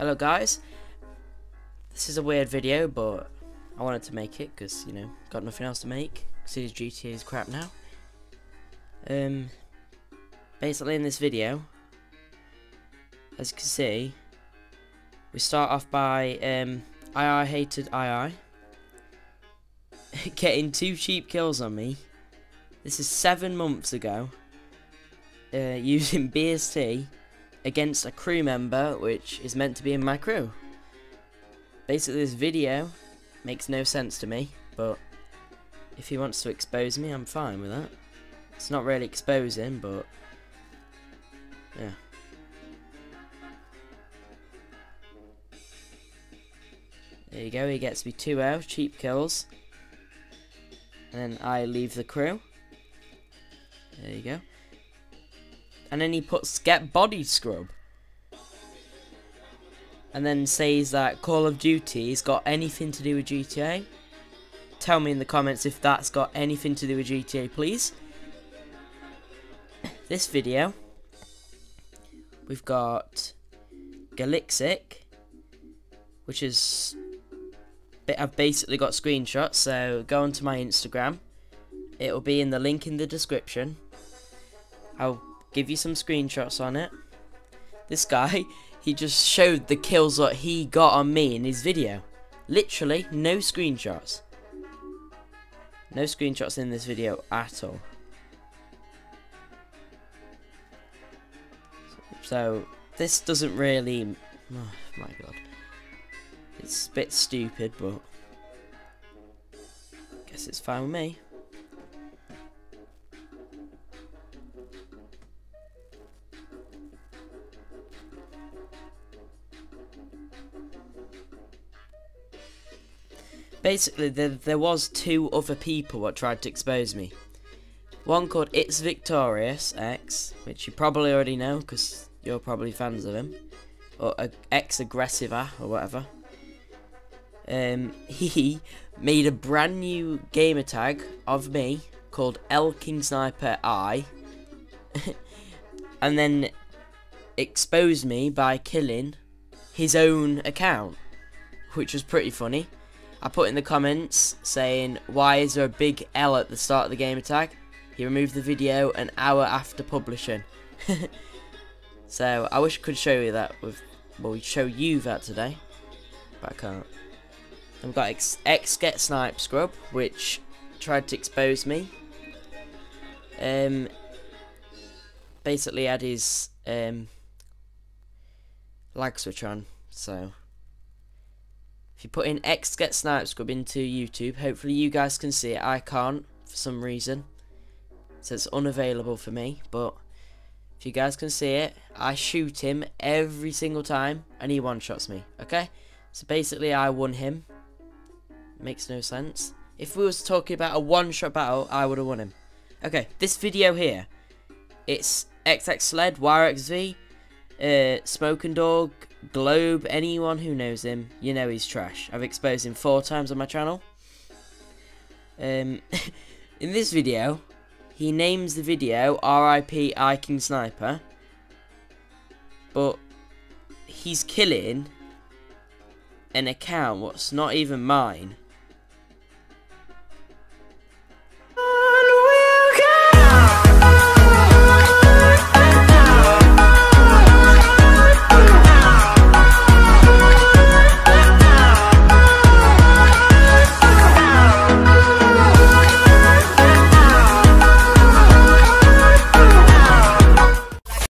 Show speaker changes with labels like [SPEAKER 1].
[SPEAKER 1] Hello guys, this is a weird video but I wanted to make it because, you know, got nothing else to make. Series GTA is crap now. Um, basically in this video, as you can see, we start off by um, II hated II getting two cheap kills on me. This is seven months ago. Uh, using BST against a crew member which is meant to be in my crew. Basically this video makes no sense to me, but if he wants to expose me, I'm fine with that. It's not really exposing, but yeah. There you go, he gets me 2 0, cheap kills. And then I leave the crew. There you go. And then he puts get body scrub. And then says that Call of Duty's got anything to do with GTA. Tell me in the comments if that's got anything to do with GTA, please. This video, we've got Galixic, which is I've basically got screenshots, so go onto my Instagram. It'll be in the link in the description. I'll give you some screenshots on it. This guy, he just showed the kills that he got on me in his video. Literally, no screenshots. No screenshots in this video at all. So, this doesn't really... Oh my god. It's a bit stupid, but... Guess it's fine with me. Basically, there, there was two other people that tried to expose me. One called It's Victorious X, which you probably already know because you're probably fans of him, or uh, X Aggressiva or whatever. Um, he made a brand new gamer tag of me called L King Sniper I, and then exposed me by killing his own account, which was pretty funny. I put in the comments saying, why is there a big L at the start of the gamer tag? He removed the video an hour after publishing. so, I wish I could show you that with, well, show you that today, but I can't. I've got X, X Get Snipe Scrub, which tried to expose me. Um, basically had his um, lag switch on, so if you put in X Get Snipe Scrub into YouTube, hopefully you guys can see it. I can't for some reason. So it's unavailable for me, but if you guys can see it, I shoot him every single time and he one-shots me, okay? So basically I won him. Makes no sense. If we was talking about a one-shot battle, I would have won him. Okay, this video here, it's XX Sled, YRXV, uh, Smoking Dog, Globe, anyone who knows him, you know he's trash. I've exposed him four times on my channel. Um, in this video, he names the video RIP I King Sniper, but he's killing an account what's not even mine.